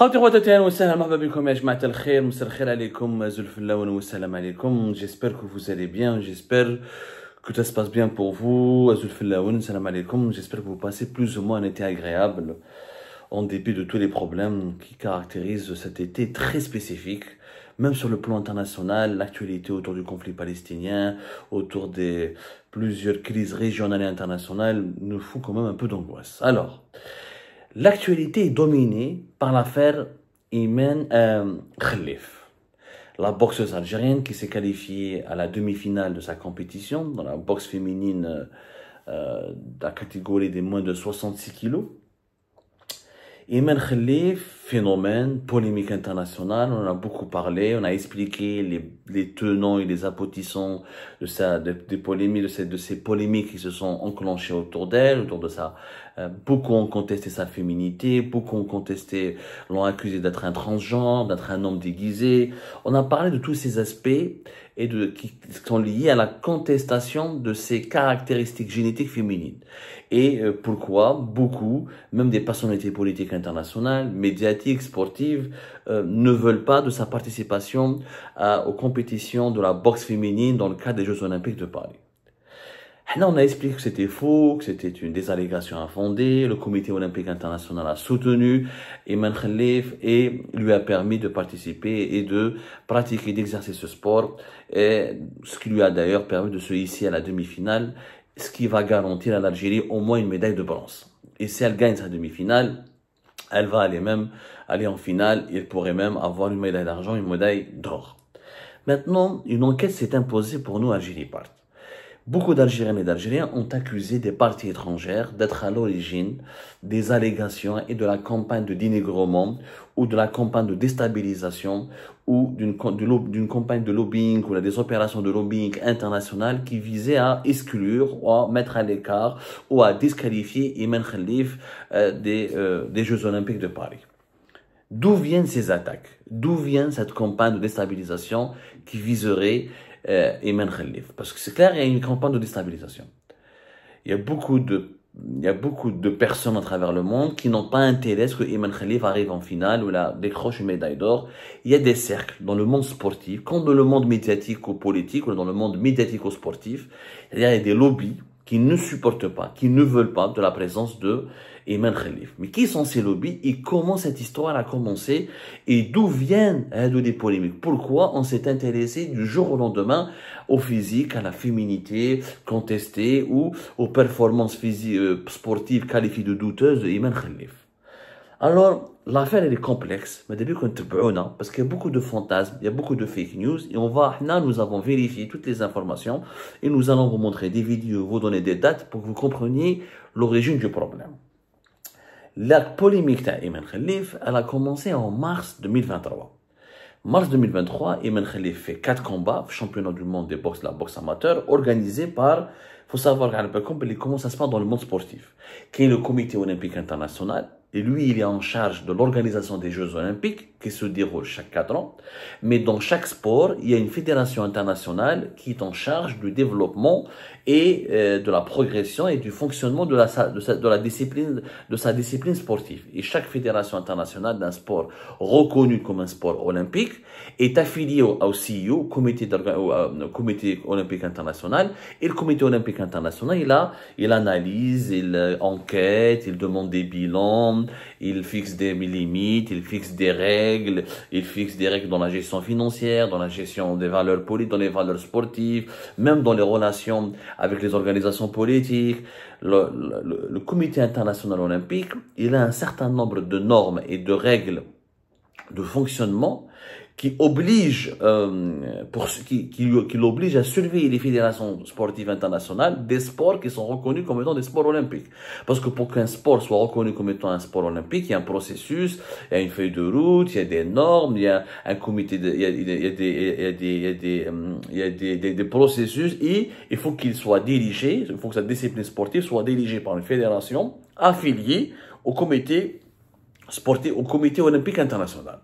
خواتي خواتاتي اهلا وسهلا مرحبا بكم يا جماعه الخير مساء الخير عليكم زلف اللون والسلام عليكم j'espère que vous allez bien j'espère que ça se passe bien pour vous زلف اللون salam alaikum j'espère que vous passez plus ou moins un été agréable en dépit de tous les problèmes qui caractérisent cet été très spécifique même sur le plan international, l'actualité autour du conflit palestinien, autour des plusieurs crises régionales et internationales, nous fout quand même un peu d'angoisse. Alors, L'actualité est dominée par l'affaire Imen euh, Khalif, la boxeuse algérienne qui s'est qualifiée à la demi-finale de sa compétition dans la boxe féminine euh, de la catégorie des moins de 66 kilos. Imen Khalif, phénomène, polémique internationale, on a beaucoup parlé, on a expliqué les, tenants et les aboutissants de, de, des de ces, de ces polémiques qui se sont enclenchées autour d'elle, autour de sa... Euh, beaucoup ont contesté sa féminité, beaucoup ont contesté, l'ont accusé d'être un transgenre, d'être un homme déguisé. On a parlé de tous ces aspects et de, qui sont liés à la contestation de ses caractéristiques génétiques féminines. Et euh, pourquoi beaucoup, même des personnalités politiques internationales, médiatiques, sportives, euh, ne veulent pas de sa participation à, aux compétitions de la boxe féminine dans le cadre des Jeux Olympiques de Paris. Là, on a expliqué que c'était faux, que c'était une des allégations infondées. Le comité olympique international a soutenu Iman Khalif et lui a permis de participer et de pratiquer, d'exercer ce sport. Et ce qui lui a d'ailleurs permis de se hisser à la demi-finale, ce qui va garantir à l'Algérie au moins une médaille de bronze. Et si elle gagne sa demi-finale, elle va aller même aller en finale. Il pourrait même avoir une médaille d'argent, une médaille d'or. Maintenant, une enquête s'est imposée pour nous à Part. Beaucoup d'Algériens et d'Algériens ont accusé des parties étrangères d'être à l'origine des allégations et de la campagne de dénigrement ou de la campagne de déstabilisation ou d'une campagne de lobbying ou des opérations de lobbying internationales qui visaient à exclure ou à mettre à l'écart ou à disqualifier Iman Khalif euh, des, euh, des Jeux Olympiques de Paris. D'où viennent ces attaques? D'où vient cette campagne de déstabilisation qui viserait Iman Khalif. Parce que c'est clair, il y a une campagne de déstabilisation. Il y a beaucoup de, il y a beaucoup de personnes à travers le monde qui n'ont pas intérêt à ce que Iman Khalif arrive en finale ou la décroche une médaille d'or. Il y a des cercles dans le monde sportif, comme dans le monde médiatique ou politique, ou dans le monde médiatique ou sportif. Il y a des lobbies qui ne supportent pas, qui ne veulent pas de la présence de Khalif. Mais qui sont ces lobbies et comment cette histoire a commencé et d'où viennent hein, des polémiques? Pourquoi on s'est intéressé du jour au lendemain au physique, à la féminité contestée ou aux performances euh, sportives qualifiées de douteuses de Khalif? Alors, l'affaire elle est complexe, mais depuis qu'on parce qu'il y a beaucoup de fantasmes, il y a beaucoup de fake news, et on va, nous avons vérifié toutes les informations, et nous allons vous montrer des vidéos, vous donner des dates pour que vous compreniez l'origine du problème. La polémique d'Iman Khalif, elle a commencé en mars 2023. Mars 2023, Iman Khalif fait quatre combats, championnat du monde de boxe, la boxe amateur, organisé par, faut savoir comment ça se passe dans le monde sportif, qui est le comité olympique international, et lui, il est en charge de l'organisation des Jeux Olympiques qui se déroulent chaque quatre ans. Mais dans chaque sport, il y a une fédération internationale qui est en charge du développement et euh, de la progression et du fonctionnement de la, de, sa, de la discipline, de sa discipline sportive. Et chaque fédération internationale d'un sport reconnu comme un sport olympique est affiliée au, au CIO, comité, au, euh, comité olympique international. Et le comité olympique international, il a, il analyse, il euh, enquête, il demande des bilans, il fixe des limites, il fixe des règles, il fixe des règles dans la gestion financière, dans la gestion des valeurs politiques, dans les valeurs sportives, même dans les relations avec les organisations politiques. Le, le, comité international olympique, il a un certain nombre de normes et de règles de fonctionnement qui oblige, euh, pour, qui, qui, qui l'oblige à surveiller les fédérations sportives internationales des sports qui sont reconnus comme étant des sports olympiques. Parce que pour qu'un sport soit reconnu comme étant un sport olympique, il y a un processus, il y a une feuille de route, il y a des normes, il y a un comité, de, il, y a, il, y a des, il y a des, il y a des, il y a des, des, des processus et il faut qu'il soit dirigé, il faut que sa discipline sportive soit dirigée par une fédération affiliée au comité sportif, au comité olympique international.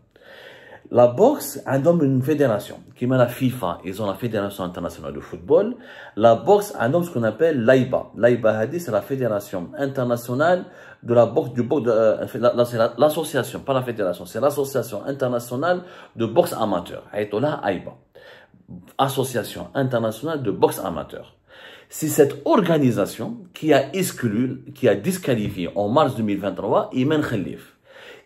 La boxe, un homme, une fédération, qui mène la FIFA, ils ont la Fédération Internationale de Football. La boxe, un homme, ce qu'on appelle l'AIBA. L'AIBA Hadi, c'est la Fédération Internationale de la Boxe, du boxe, euh, l'association, pas la Fédération, c'est l'Association Internationale de Boxe Amateur. Ayatollah AIBA. Association Internationale de Boxe Amateur. C'est cette organisation qui a exclu, qui a disqualifié en mars 2023 Iman Khalif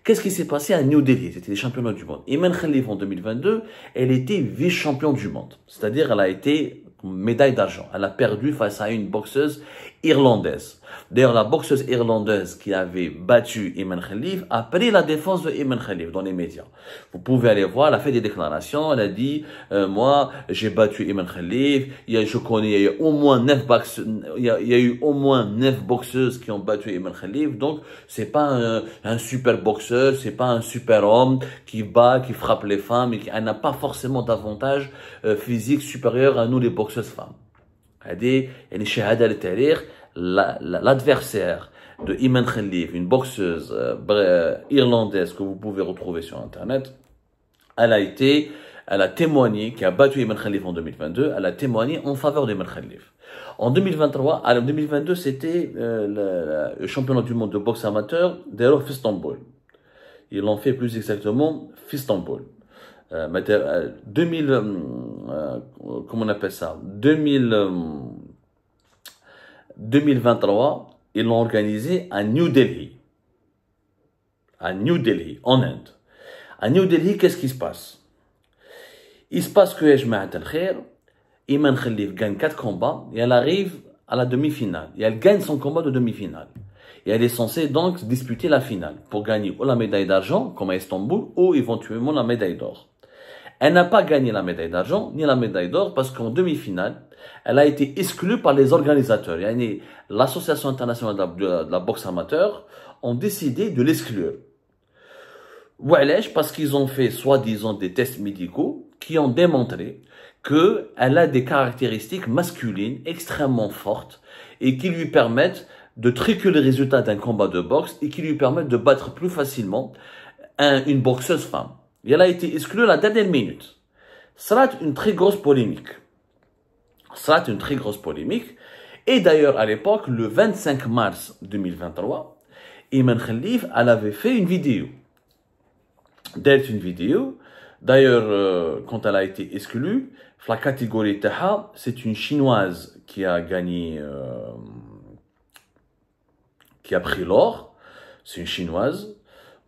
Qu'est-ce qui s'est passé à New Delhi? C'était les championnats du monde. Iman Khalif en 2022, elle était vice-champion du monde. C'est-à-dire, elle a été médaille d'argent. Elle a perdu face à une boxeuse irlandaise. D'ailleurs, la boxeuse irlandaise qui avait battu Iman Khalif a pris la défense de Iman Khalif dans les médias. Vous pouvez aller voir, elle a fait des déclarations, elle a dit, euh, moi, j'ai battu Iman Khalif, il y a, je connais, il y a eu au moins neuf boxeuses, il il y a eu au moins neuf boxeuses qui ont battu Iman Khalif, donc c'est pas un, un, super boxeur, c'est pas un super homme qui bat, qui frappe les femmes, et qui, elle n'a pas forcément d'avantage euh, physique supérieur à nous les boxeuses femmes. هذه يعني شهاده للتاريخ l'adversaire de Iman Khalif, une boxeuse euh, euh, irlandaise que vous pouvez retrouver sur Internet, elle a été, elle a témoigné, qui a battu Iman Khalif en 2022, elle a témoigné en faveur d'Iman Khalif. En 2023, en 2022, c'était euh, le, championnat du monde de boxe amateur d'Europe Istanbul. Ils l'ont fait plus exactement Istanbul. Euh, 2000, comment on appelle ça? 2000, 2023, ils l'ont organisé à New Delhi. À New Delhi, en Inde. À New Delhi, qu'est-ce qui se passe? Il se passe que Ejma'at al-Khair, Iman Khalif gagne 4 combats et elle arrive à la demi-finale. Et elle gagne son combat de demi-finale. Et elle est censée donc disputer la finale pour gagner ou la médaille d'argent, comme à Istanbul, ou éventuellement la médaille d'or. Elle n'a pas gagné la médaille d'argent ni la médaille d'or parce qu'en demi-finale, elle a été exclue par les organisateurs. L'Association internationale de la, boxe amateur ont décidé de l'exclure. Parce qu'ils ont fait soi-disant des tests médicaux qui ont démontré qu'elle a des caractéristiques masculines extrêmement fortes et qui lui permettent de triquer le résultat d'un combat de boxe et qui lui permettent de battre plus facilement une boxeuse femme. Et elle a été exclue à la dernière minute. Ça une très grosse polémique. Ça une très grosse polémique. Et d'ailleurs, à l'époque, le 25 mars 2023, Iman Khalif, elle avait fait une vidéo. D'elle, une vidéo. D'ailleurs, euh, quand elle a été exclue, la catégorie Taha, c'est une chinoise qui a gagné, euh, qui a pris l'or. C'est une chinoise.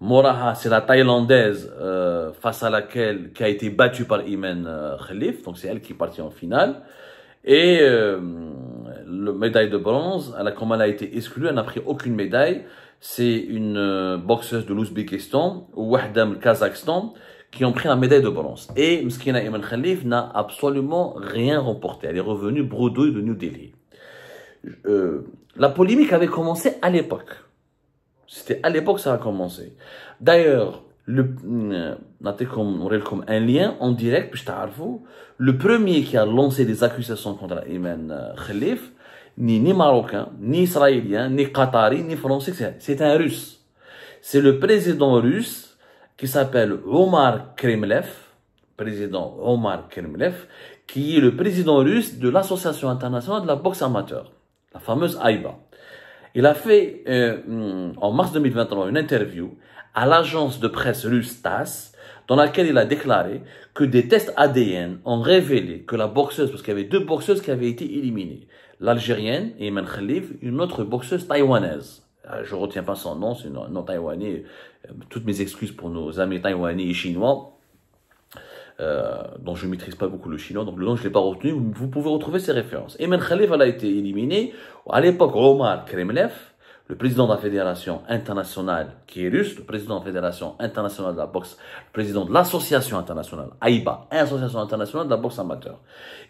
Moraha, c'est la Thaïlandaise euh, face à laquelle qui a été battue par Iman euh, Khalif, donc c'est elle qui est partie en finale. Et euh, le médaille de bronze, elle a, comme elle a été exclue, elle n'a pris aucune médaille. C'est une euh, boxeuse de l'Ouzbékistan, ou Wahdam Kazakhstan, qui ont pris la médaille de bronze. Et Mskina Iman Khalif n'a absolument rien remporté. Elle est revenue bredouille de New Delhi. Euh, la polémique avait commencé à l'époque. C'était à l'époque ça a commencé. D'ailleurs, le comme un lien en direct le premier qui a lancé des accusations contre Iman euh, Khalif ni ni marocain ni israélien ni qatari ni français c'est un russe. C'est le président russe qui s'appelle Omar Kremlev président Omar Kremlev qui est le président russe de l'association internationale de la boxe amateur la fameuse AIBA il a fait euh, en mars 2023 une interview à l'agence de presse russe dans laquelle il a déclaré que des tests ADN ont révélé que la boxeuse, parce qu'il y avait deux boxeuses qui avaient été éliminées, l'Algérienne, Iman Khalif, une autre boxeuse taïwanaise. Euh, je retiens pas son nom, c'est un nom taïwanais. Euh, toutes mes excuses pour nos amis taïwanais et chinois. Euh, dont je ne maîtrise pas beaucoup le chinois, donc le nom je ne l'ai pas retenu, vous pouvez retrouver ces références. Emen Khalif, a été éliminé. À l'époque, Omar Kremlev, le président de la fédération internationale qui est russe, le président de la fédération internationale de la boxe, le président de l'association internationale, AIBA, association internationale de la boxe amateur.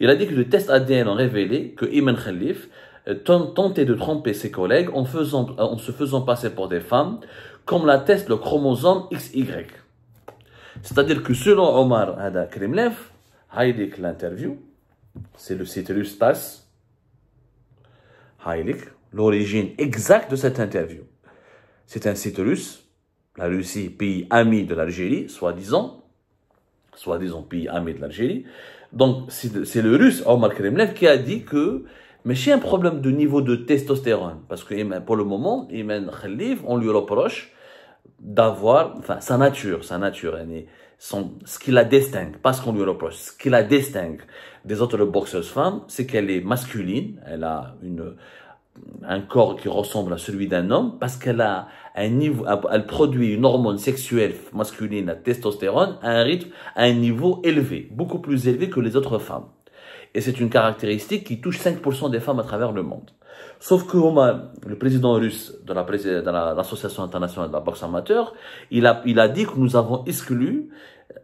Il a dit que les tests ADN ont révélé que Emen Khalif euh, tentait de tromper ses collègues en, faisant, en se faisant passer pour des femmes, comme l'atteste le chromosome XY. C'est-à-dire que selon Omar Hada Kremlev, Heilig l'interview, c'est le site russe TASS, Heilig, l'origine exacte de cette interview. C'est un site russe, la Russie, pays ami de l'Algérie, soi-disant, soi-disant pays ami de l'Algérie. Donc, c'est le russe Omar Kremlev qui a dit que, mais j'ai un problème de niveau de testostérone. Parce que pour le moment, Iman Khalif, on lui reproche d'avoir, enfin, sa nature, sa nature, son, ce qui la distingue, pas ce qu'on lui reproche, ce qui la distingue des autres boxeuses femmes, c'est qu'elle est masculine, elle a une, un corps qui ressemble à celui d'un homme parce qu'elle a un niveau, elle produit une hormone sexuelle masculine, la testostérone, à un rythme, à un niveau élevé, beaucoup plus élevé que les autres femmes. Et c'est une caractéristique qui touche 5% des femmes à travers le monde. Sauf que Omar, le président russe de l'Association internationale de la boxe amateur, il a, il a dit que nous avons exclu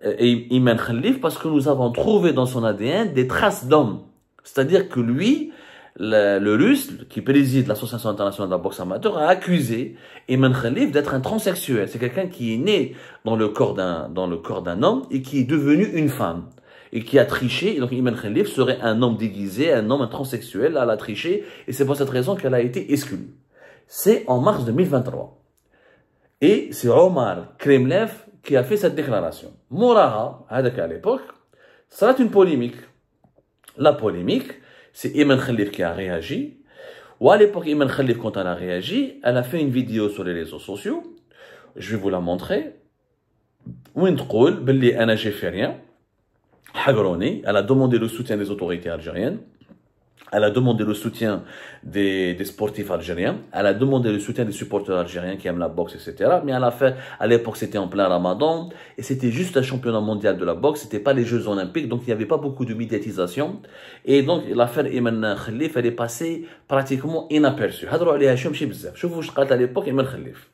euh, Iman Khalif parce que nous avons trouvé dans son ADN des traces d'hommes. C'est-à-dire que lui, le, russe qui préside l'Association internationale de la boxe amateur a accusé Iman Khalif d'être un transsexuel. C'est quelqu'un qui est né le dans le corps d'un homme et qui est devenu une femme et qui a triché. Et donc Iman Khalif serait un homme déguisé, un homme un transsexuel, elle a triché et c'est pour cette raison qu'elle a été exclue. C'est en mars 2023. Et c'est Omar Kremlev qui a fait cette déclaration. Moraha, à l'époque, ça a été une polémique. La polémique, c'est Iman Khalif qui a réagi. Ou à l'époque, Iman Khalif, quand elle a réagi, elle a fait une vidéo sur les réseaux sociaux. Je vais vous la montrer. وين تقول باللي انا جي في Havroni, elle a demandé le soutien des autorités algériennes, elle a demandé le soutien des, des, sportifs algériens, elle a demandé le soutien des supporters algériens qui aiment la boxe, etc. Mais elle a fait, à l'époque, c'était en plein ramadan, et c'était juste un championnat mondial de la boxe, c'était pas les Jeux Olympiques, donc il n'y avait pas beaucoup de médiatisation. Et donc, l'affaire Iman Khalif, elle est passée pratiquement inaperçue. Je vous à l'époque, Iman Khalif.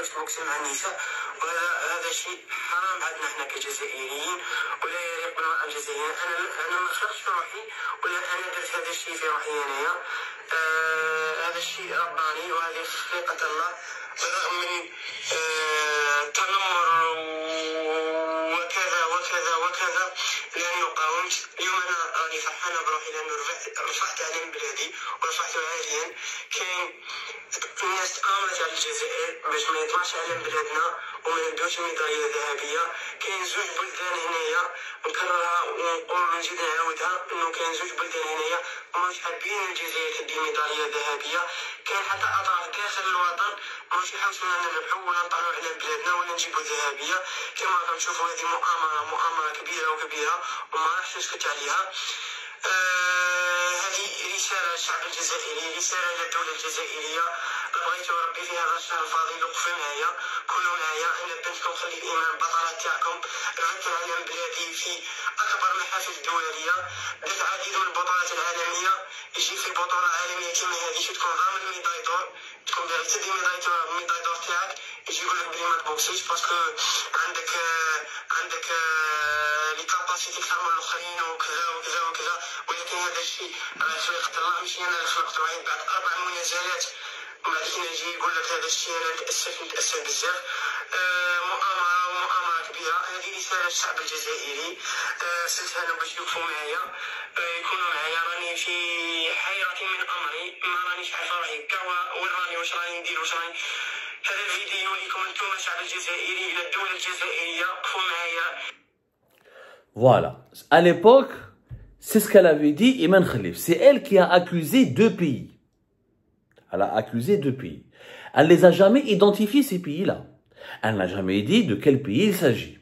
خلوش تبوكسي مع النساء وهذا شيء حرام. عندنا إحنا كجزائريين ولا يليق الجزائريين أنا أنا ما خلقتش روحي ولا أنا درت هذا الشيء في روحي انايا آه هذا الشيء رباني وهذه خليقه الله. بالرغم من آه تنمر بروحي لأنه رفعت رفعت علم بلادي ورفعته عاليا كاين الناس تقامت على الجزائر باش ما يطلعش علم بلادنا وما ندوش ميدالية ذهبية. كاين زوج بلدان هنايا نكررها ونقول ونزيد نعاودها إنه كاين زوج بلدان هنايا ماهوش حابين الجزائر تدي ميدالية ذهبية. كاين حتى أطراف داخل الوطن ماهوش يحوسونا نربحوا ولا نطلعوا على بلادنا ولا نجيبوا ذهبيه كما كنشوفوا هذه مؤامره مؤامرة كبيرة وكبيرة وما راحش نسكت عليها. هذه رسالة للشعب الجزائري رسالة للدولة الجزائرية. بغيت ربي في هذا الشهر الفاضل وقفوا معايا. كونوا معايا أنا بنتكم خلي الإيمان بطلة تاعكم. رغبت العالم بلادي في أكبر المحافل الدولية درت عديد من البطولات العالمية. يجي في بطولة عالمية كما هذه تكون ضامن ميداي دور. تكون باغي تدي ميداي دور ميداي دور تاعك. يجي يقول لك بلي ما تبوكسيش باسكو عندك عندك لي كاباسيتي أكثر من الاخرين وكذا وكذا وكذا. ولكن هذا الشيء راه خلقت الله ماشي أنا اللي خلقته بعد أربع منازلات. ومن بعد يجي يقول لك هذا الشيء انا تاسف نتاسف بزاف آه مؤامره ومؤامره كبيره هذه رساله للشعب الجزائري آه سلتها لهم باش يوقفوا معايا آه يكونوا معايا راني في حيرة من امري ما رانيش عارفه روحي كاع وين راني واش راني ندير واش راني هذا الفيديو لكم انتم الشعب الجزائري الى الدوله الجزائريه وقفوا معايا Voilà. À l'époque, c'est ce qu'elle avait dit Iman Khalif. C'est elle qui a accusé deux pays. Elle a accusé deux pays. Elle ne les a jamais identifiés, ces pays-là. Elle n'a jamais dit de quel pays il s'agit.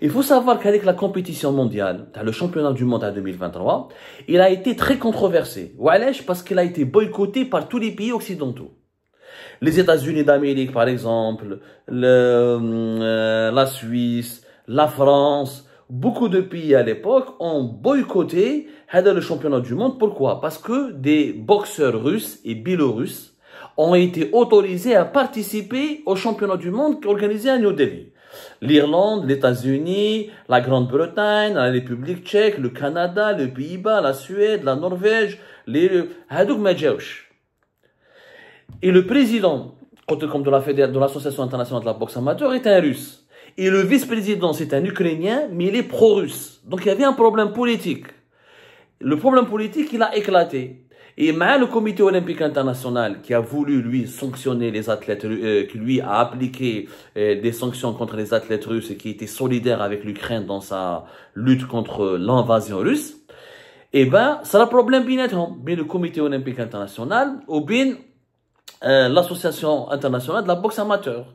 Il faut savoir qu'avec la compétition mondiale, le championnat du monde en 2023, il a été très controversé. Walèche parce qu'il a été boycotté par tous les pays occidentaux. Les États-Unis d'Amérique, par exemple, le, euh, la Suisse, la France, beaucoup de pays à l'époque ont boycotté le championnat du monde. Pourquoi? Parce que des boxeurs russes et biélorusses ont été autorisés à participer au championnat du monde organisé à New Delhi. L'Irlande, les États-Unis, la Grande-Bretagne, la République tchèque, le Canada, les Pays-Bas, la Suède, la Norvège, les Hadouk Et le président de l'association internationale de la boxe amateur est un russe. Et le vice-président, c'est un Ukrainien, mais il est pro-russe. Donc il y avait un problème politique. Le problème politique, il a éclaté. Et même le comité olympique international qui a voulu lui sanctionner les athlètes, euh, qui lui a appliqué euh, des sanctions contre les athlètes russes et qui était solidaire avec l'Ukraine dans sa lutte contre l'invasion russe, eh ben, c'est le problème bien le comité olympique international ou bien euh, l'association internationale de la boxe amateur.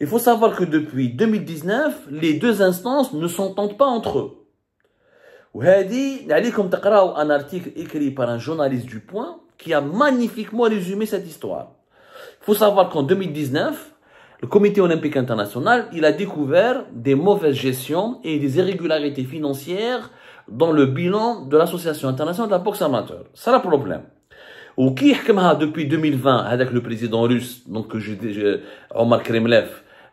Il faut savoir que depuis 2019, les deux instances ne s'entendent pas entre eux. وهذه عليكم تقراو un article écrit par un journaliste du Point qui a magnifiquement résumé cette histoire. Il faut savoir qu'en 2019, le comité olympique international, il a découvert des mauvaises gestions et des irrégularités financières dans le bilan de l'association internationale de la boxe amateur. C'est le problème. Ou qui depuis 2020 avec le président russe, donc je, Omar Kremlev,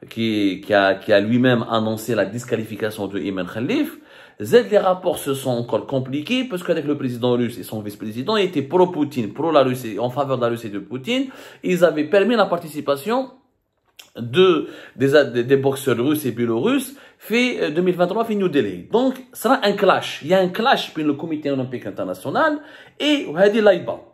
qui, qui a, qui a lui-même annoncé la disqualification de Iman Khalif, Z, les rapports se sont encore compliqués parce qu'avec le président russe et son vice-président étaient pro-Poutine, pro la Russie, en faveur de la Russie et de Poutine, ils avaient permis la participation de, des, des boxeurs russes et biélorusses fait 2023 fait New Delhi. Donc, ça sera un clash. Il y a un clash entre le comité olympique international et Hadi l'AIBA.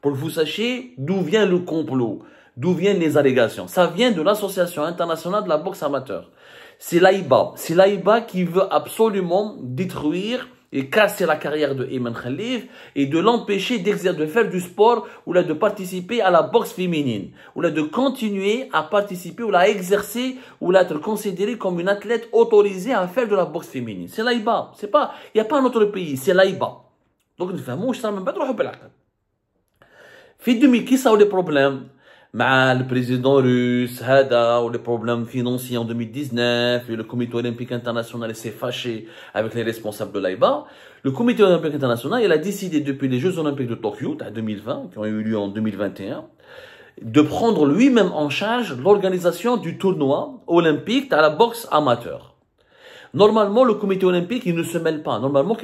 pour que vous sachiez d'où vient le complot, d'où viennent les allégations. Ça vient de l'Association internationale de la boxe amateur. C'est l'AIBA. C'est l'AIBA qui veut absolument détruire et casser la carrière de Iman Khalif et de l'empêcher de faire du sport ou là de participer à la boxe féminine ou là de continuer à participer ou à exercer ou là être considéré comme une athlète autorisée à faire de la boxe féminine. C'est l'AIBA. C'est pas, il n'y a pas un autre pays, c'est l'AIBA. Donc, nous faisons, في 2000 كي صاو لي بروبليم مع البريزيدون روس هذا ولي بروبليم فينونسي en 2019 le comité olympique international s'est fâché avec les responsables de l'AIBA le comité olympique international il a décidé depuis les Jeux olympiques de Tokyo 2020 qui ont eu lieu en 2021 de prendre lui-même en charge l'organisation du tournoi olympique à la boxe amateur Normalement, le comité olympique, il ne se mêle pas. Normalement,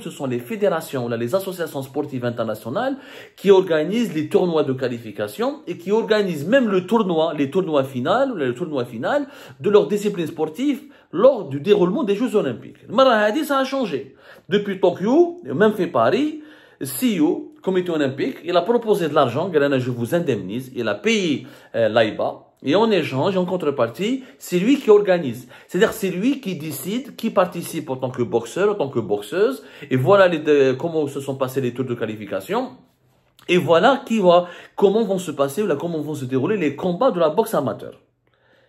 ce sont les fédérations, les associations sportives internationales qui organisent les tournois de qualification et qui organisent même le tournoi, les tournois finaux, les tournois finaux de leur discipline sportive lors du déroulement des Jeux olympiques. Le ça a changé. Depuis Tokyo, même fait Paris, CEO, comité olympique, il a proposé de l'argent, je vous indemnise, il a payé euh, l'AIBA, et en échange, en contrepartie, c'est lui qui organise. C'est-à-dire, c'est lui qui décide qui participe en tant que boxeur, en tant que boxeuse. Et voilà les, comment se sont passés les tours de qualification. Et voilà qui va, comment vont se passer, ou là, comment vont se dérouler les combats de la boxe amateur.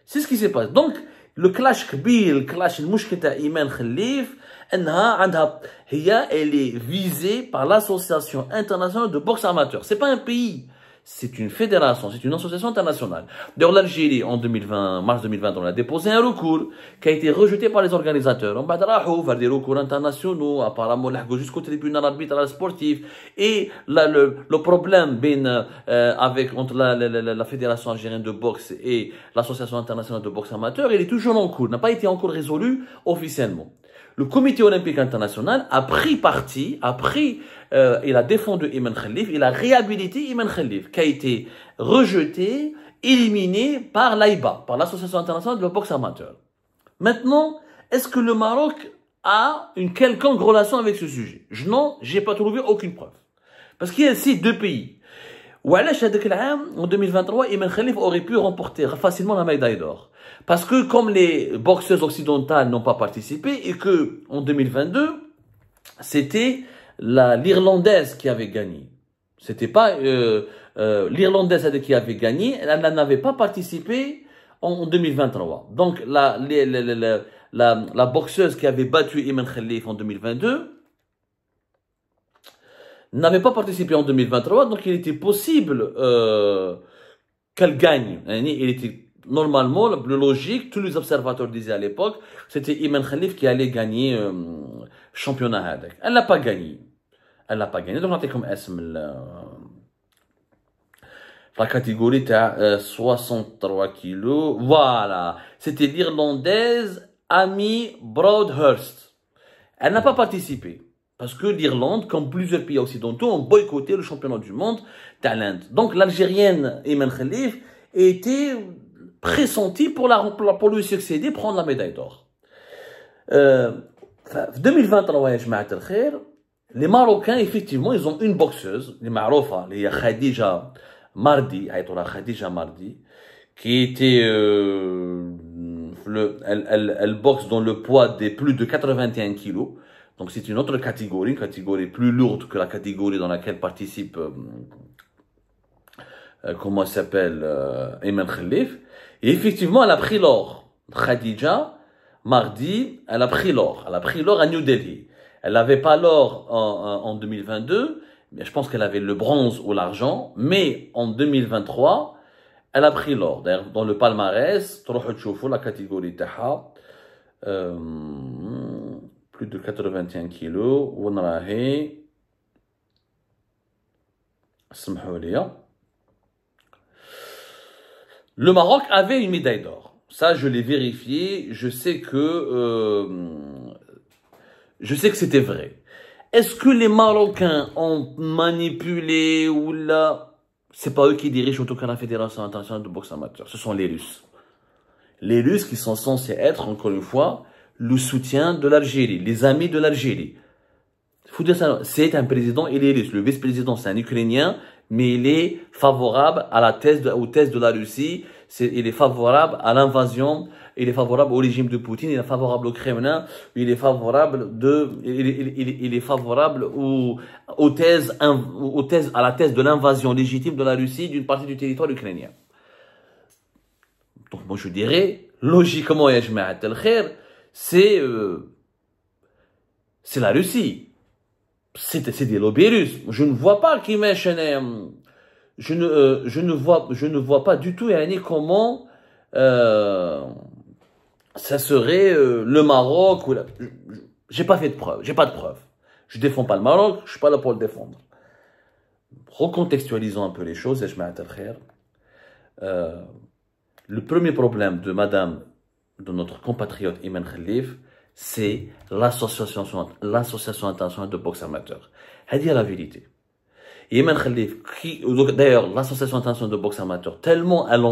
C'est ce qui s'est passé. Donc, le clash كبير le clash المشكله تاع ايمان خليف انها عندها هي elle est visée par l'association internationale de boxe amateur c'est pas un pays c'est une fédération, c'est une association internationale. D'ailleurs, l'Algérie, en 2020, mars 2020, on a déposé un recours qui a été rejeté par les organisateurs. On va faire des recours internationaux, apparemment, jusqu'au tribunal arbitral sportif. Et le, le problème euh, avec, entre la, la, la, fédération algérienne de boxe et l'association internationale de boxe amateur, il est toujours en cours, n'a pas été encore résolu officiellement le comité olympique international a pris parti, a pris, euh, il a défendu Iman Khalif, il a réhabilité Iman Khalif, qui a été rejeté, éliminé par l'AIBA, par l'Association internationale de la boxe amateur. Maintenant, est-ce que le Maroc a une quelconque relation avec ce sujet? Je non, j'ai pas trouvé aucune preuve. Parce qu'il y a ici deux pays. En 2023, Iman Khalif aurait pu remporter facilement la médaille d'or. Parce que comme les boxeuses occidentales n'ont pas participé et que en 2022, c'était l'Irlandaise qui avait gagné. C'était pas euh, euh, l'Irlandaise qui avait gagné, elle n'avait pas participé en, 2023. Donc la, la, la boxeuse qui avait battu Iman Khalif en 2022, n'avait pas participé en 2023, donc il était possible euh, qu'elle gagne. Il était normalement, le logique, tous les observateurs disaient à l'époque, c'était Iman Khalif qui allait gagner euh, le championnat. Elle n'a pas gagné. Elle n'a pas gagné. Donc, on a comme euh, la catégorie à euh, 63 kilos. Voilà. C'était l'Irlandaise Amy Broadhurst. Elle n'a pas participé. Parce que l'Irlande, comme plusieurs pays occidentaux, ont boycotté le championnat du monde talent. Donc l'Algérienne Iman Khalif était pressentie pour, la, pour lui succéder, prendre la médaille d'or. Euh, 2023, les Marocains, effectivement, ils ont une boxeuse, les Marofa, les Khadija Mardi, Khadija Mardi, qui était, euh, le, elle, elle, elle, boxe dans le poids des plus de 81 kilos. Donc c'est une autre catégorie, une catégorie plus lourde que la catégorie dans laquelle participe, euh, euh, comment s'appelle, euh, Ayman Khalif. Et effectivement, elle a pris l'or. Khadija, mardi, elle a pris l'or. Elle a pris l'or à New Delhi. Elle n'avait pas l'or en, en, 2022, mais je pense qu'elle avait le bronze ou l'argent. Mais en 2023, elle a pris l'or. D'ailleurs, dans le palmarès, la catégorie Taha, euh, plus de 81 kilos. Le Maroc avait une médaille d'or. Ça, je l'ai vérifié. Je sais que euh, je sais que c'était vrai. Est-ce que les Marocains ont manipulé ou là? C'est pas eux qui dirigent en tout cas la Fédération internationale de boxe amateur. Ce sont les Russes. Les Russes qui sont censés être, encore une fois, le soutien de l'Algérie, les amis de l'Algérie. C'est un président, il est russe. Le vice-président, c'est un Ukrainien, mais il est favorable à la thèse aux thèses de la Russie. il est favorable à l'invasion, il est favorable au régime de Poutine, il est favorable au Kremlin, il est favorable de, il, est favorable aux, thèses, aux thèses, à la thèse de l'invasion légitime de la Russie d'une partie du territoire ukrainien. Donc moi je dirais, logiquement, c'est euh, c'est la Russie. C'est des lobbies russes. Je ne vois pas qui je ne euh, je ne vois je ne vois pas du tout yani, comment euh, ça serait euh, le Maroc ou la... j'ai pas fait de preuves, j'ai pas de preuves. Je défends pas le Maroc, je suis pas là pour le défendre. Recontextualisons un peu les choses, je euh, le premier problème de madame de notre compatriote Iman Khalif, c'est l'association, l'association internationale de boxe amateur. Elle dit la vérité. D'ailleurs, l'association internationale de boxe amateur, tellement elle,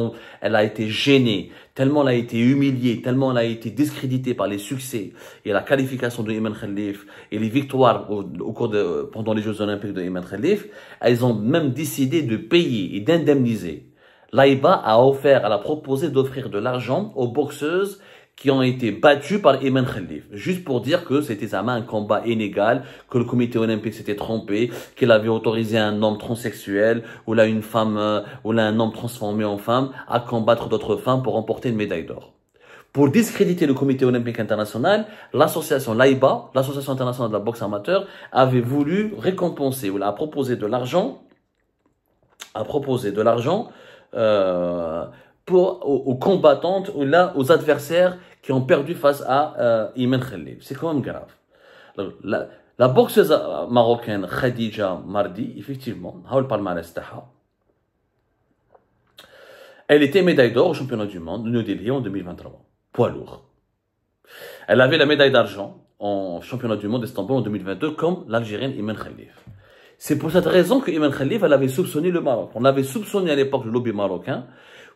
elle, a été gênée, tellement elle a été humiliée, tellement elle a été discréditée par les succès et la qualification de Iman Khalif et les victoires au, cours de, pendant les Jeux Olympiques de Iman Khalif, elles ont même décidé de payer et d'indemniser l'AIBA a offert, elle a proposé d'offrir de l'argent aux boxeuses qui ont été battues par Iman Khalif. Juste pour dire que c'était un combat inégal, que le comité olympique s'était trompé, qu'il avait autorisé un homme transsexuel, ou là une femme, euh, ou là un homme transformé en femme, à combattre d'autres femmes pour remporter une médaille d'or. Pour discréditer le comité olympique international, l'association l'AIBA, l'association internationale de la boxe amateur, avait voulu récompenser, ou a proposé de l'argent, a proposé de l'argent euh, pour, aux, combattantes ou là, aux adversaires qui ont perdu face à euh, Iman Khalif. C'est quand même grave. la, boxeuse marocaine Khadija Mardi, effectivement, elle était médaille d'or au championnat du monde de New Delhi en 2023, poids lourd. Elle avait la médaille d'argent en championnat du monde d'Istanbul en 2022 comme l'Algérienne Iman Khalif. C'est pour cette raison que Ibn Khalif elle avait soupçonné le Maroc. On avait soupçonné à l'époque le lobby marocain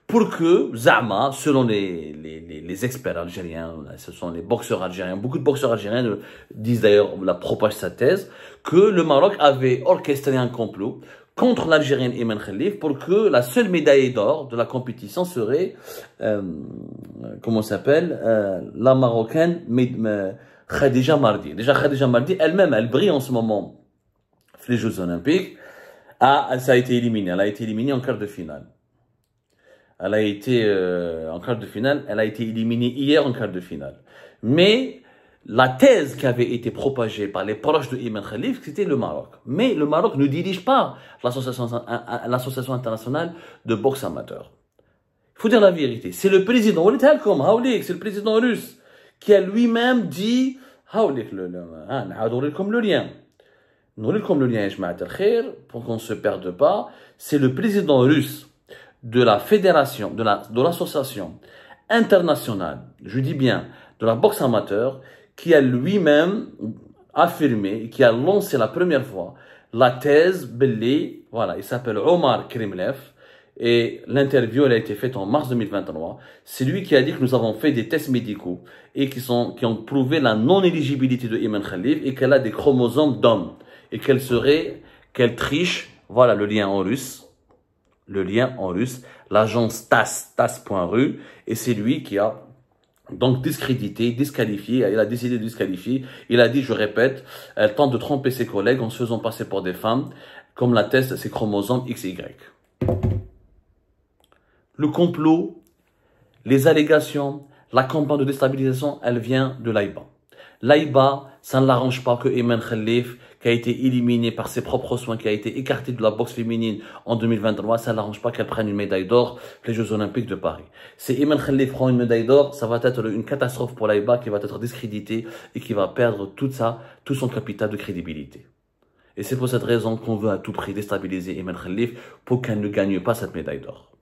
pour que Zama, selon les, les, les, experts algériens, ce sont les boxeurs algériens, beaucoup de boxeurs algériens disent d'ailleurs, la propage sa thèse, que le Maroc avait orchestré un complot contre l'Algérienne Iman Khalif pour que la seule médaille d'or de la compétition serait, euh, comment s'appelle, euh, la Marocaine Khadija Mardi. Déjà Khadija Mardi elle-même, elle brille en ce moment les Jeux Olympiques, ah, ça a été éliminé. Elle a été éliminée en quart de finale. Elle a été euh, en quart de finale. Elle a été éliminée hier en quart de finale. Mais la thèse qui avait été propagée par les proches de Iman Khalif, c'était le Maroc. Mais le Maroc ne dirige pas l'association internationale de boxe amateur. Il faut dire la vérité. C'est le président, c'est le président russe qui a lui-même dit, le lien. comme le lien, pour qu'on ne se perde pas, c'est le président russe de la fédération, de l'association internationale, je dis bien, de la boxe amateur, qui a lui-même affirmé, qui a lancé la première fois la thèse Belli, voilà, il s'appelle Omar Krimlev, et l'interview, elle a été faite en mars 2023. C'est lui qui a dit que nous avons fait des tests médicaux et qui, sont, qui ont prouvé la non-éligibilité de Iman Khalif et qu'elle a des chromosomes d'homme et qu'elle serait, qu'elle triche, voilà le lien en russe, le lien en russe, l'agence TAS, TAS.ru, et c'est lui qui a donc discrédité, disqualifié, il a décidé de disqualifier, il a dit, je répète, elle tente de tromper ses collègues en se faisant passer pour des femmes, comme la teste ses chromosomes XY. Le complot, les allégations, la campagne de déstabilisation, elle vient de l'AIBA. L'AIBA, ça ne l'arrange pas que Eman Khalif, qui a été éliminé par ses propres soins, qui a été écarté de la boxe féminine en 2023, ça ne l'arrange pas qu'elle prenne une médaille d'or les Jeux Olympiques de Paris. Si Eman Khalif prend une médaille d'or, ça va être une catastrophe pour l'AIBA qui va être discrédité et qui va perdre toute ça, tout son capital de crédibilité. Et c'est pour cette raison qu'on veut à tout prix déstabiliser Eman Khalif pour qu'elle ne gagne pas cette médaille d'or.